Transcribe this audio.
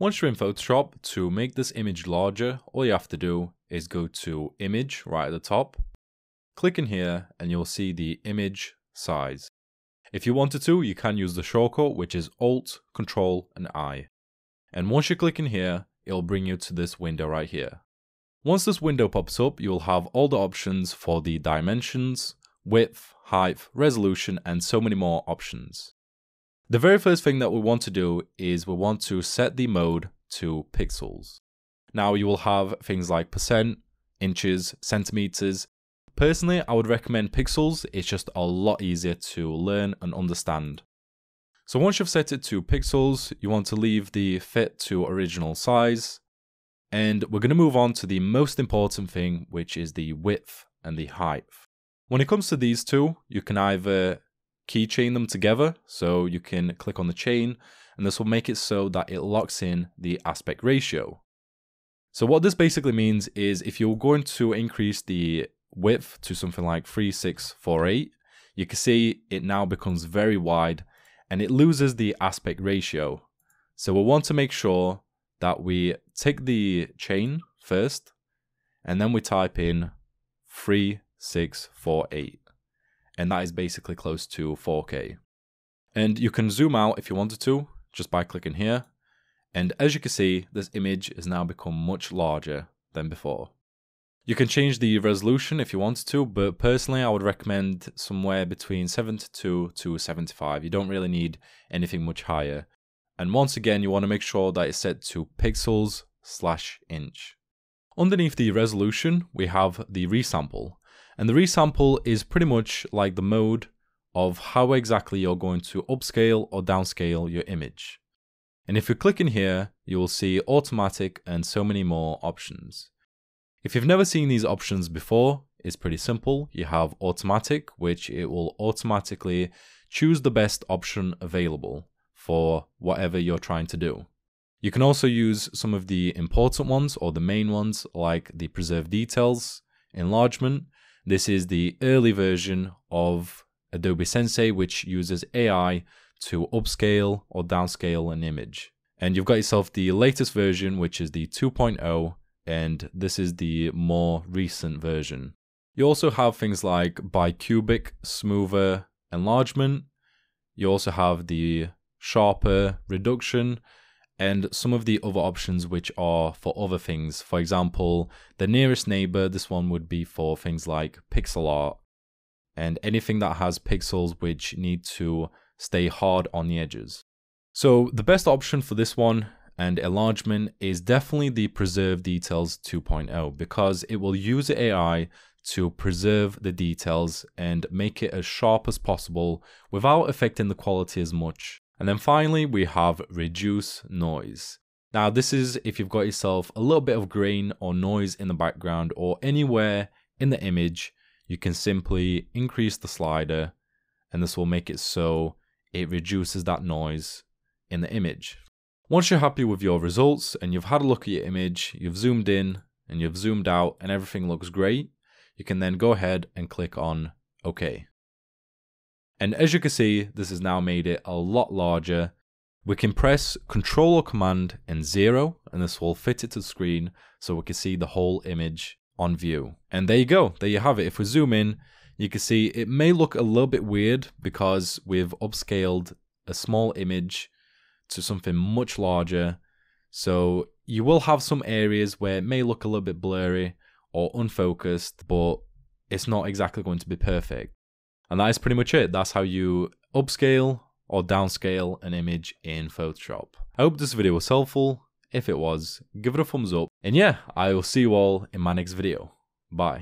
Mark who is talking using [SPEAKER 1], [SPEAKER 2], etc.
[SPEAKER 1] Once you're in Photoshop, to make this image larger, all you have to do is go to Image right at the top, click in here, and you'll see the image size. If you wanted to, you can use the shortcut, which is Alt, Control, and I. And once you click in here, it'll bring you to this window right here. Once this window pops up, you'll have all the options for the dimensions, width, height, resolution, and so many more options. The very first thing that we want to do is we want to set the mode to pixels. Now you will have things like percent, inches, centimeters. Personally, I would recommend pixels. It's just a lot easier to learn and understand. So once you've set it to pixels, you want to leave the fit to original size. And we're going to move on to the most important thing, which is the width and the height. When it comes to these two, you can either keychain them together. So you can click on the chain and this will make it so that it locks in the aspect ratio. So what this basically means is if you're going to increase the width to something like 3648, you can see it now becomes very wide and it loses the aspect ratio. So we'll want to make sure that we take the chain first and then we type in 3648 and that is basically close to 4K. And you can zoom out if you wanted to, just by clicking here. And as you can see, this image has now become much larger than before. You can change the resolution if you wanted to, but personally I would recommend somewhere between 72 to 75. You don't really need anything much higher. And once again, you want to make sure that it's set to pixels slash inch. Underneath the resolution, we have the resample. And the resample is pretty much like the mode of how exactly you're going to upscale or downscale your image. And if you click in here, you will see automatic and so many more options. If you've never seen these options before, it's pretty simple. You have automatic, which it will automatically choose the best option available for whatever you're trying to do. You can also use some of the important ones or the main ones like the preserve details, enlargement. This is the early version of Adobe Sensei, which uses AI to upscale or downscale an image. And you've got yourself the latest version, which is the 2.0, and this is the more recent version. You also have things like bicubic smoother enlargement. You also have the sharper reduction and some of the other options which are for other things. For example, the nearest neighbor, this one would be for things like pixel art and anything that has pixels which need to stay hard on the edges. So the best option for this one and enlargement is definitely the preserve details 2.0 because it will use AI to preserve the details and make it as sharp as possible without affecting the quality as much. And then finally, we have reduce noise. Now, this is if you've got yourself a little bit of grain or noise in the background or anywhere in the image, you can simply increase the slider and this will make it so it reduces that noise in the image. Once you're happy with your results and you've had a look at your image, you've zoomed in and you've zoomed out and everything looks great, you can then go ahead and click on OK. And as you can see, this has now made it a lot larger. We can press Control or Command and zero, and this will fit it to the screen so we can see the whole image on view. And there you go, there you have it. If we zoom in, you can see it may look a little bit weird because we've upscaled a small image to something much larger. So you will have some areas where it may look a little bit blurry or unfocused, but it's not exactly going to be perfect. And that is pretty much it. That's how you upscale or downscale an image in Photoshop. I hope this video was helpful. If it was, give it a thumbs up. And yeah, I will see you all in my next video. Bye.